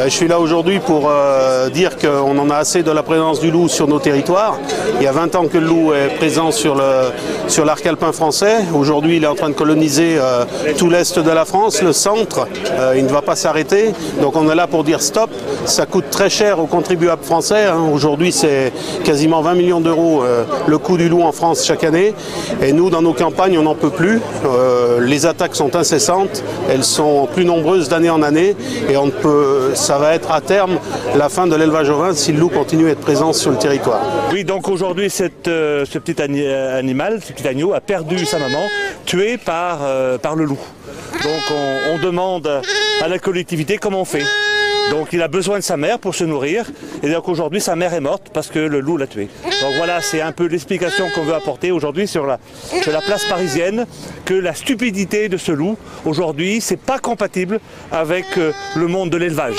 Euh, Je suis là aujourd'hui pour euh, dire qu'on en a assez de la présence du loup sur nos territoires. Il y a 20 ans que le loup est présent sur l'arc alpin français. Aujourd'hui, il est en train de coloniser euh, tout l'est de la France, le centre. Il ne va pas s'arrêter. Donc on est là pour dire stop. Ça coûte très cher aux contribuables français. hein. Aujourd'hui, c'est quasiment 20 millions d'euros euh, le coût du loup en France chaque année. Et nous, dans nos campagnes, on n'en peut plus. Euh, les attaques sont incessantes. Elles sont plus nombreuses d'année en année. Et ça va être à terme la fin de l'élevage ovin si le loup continue à être présent sur le territoire. Oui, donc aujourd'hui, euh, ce petit ani- animal, ce petit agneau, a perdu sa maman, tué par, par le loup. Donc on, on demande à la collectivité comment on fait. Donc il a besoin de sa mère pour se nourrir. Et donc aujourd'hui, sa mère est morte parce que le loup l'a tué. Donc voilà, c'est un peu l'explication qu'on veut apporter aujourd'hui sur la, sur la place parisienne, que la stupidité de ce loup, aujourd'hui, c'est pas compatible avec euh, le monde de l'élevage.